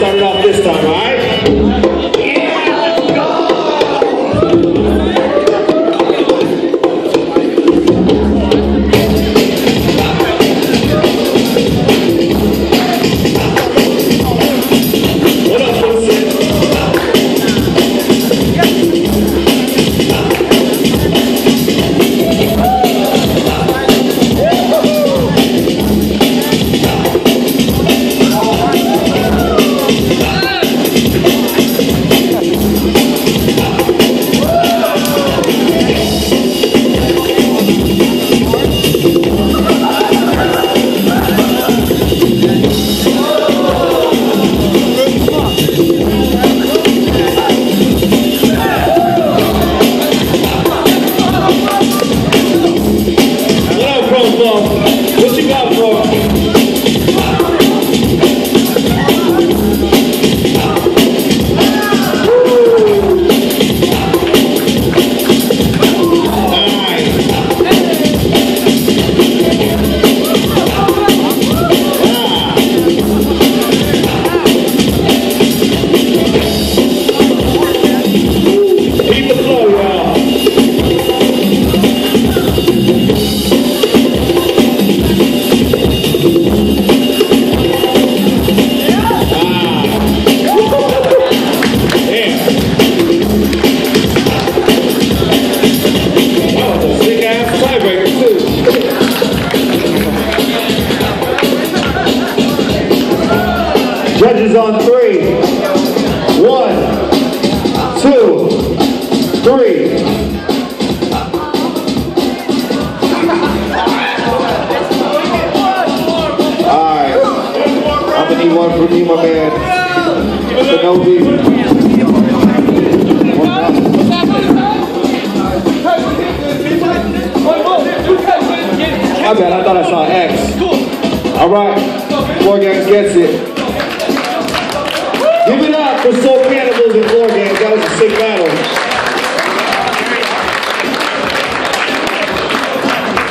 start it off this time, all right? Judges on three. One, two, three. Alright. I'm gonna need one from you, my man. I thought I saw X. Alright. Floor Gangs gets it. For Soul Cannibals and Floor Gangs. That was a sick battle.